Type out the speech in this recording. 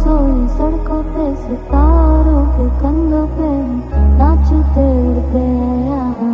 सोई सड़कों पे सितारों के कंधों पे नाचते उड़ते यहाँ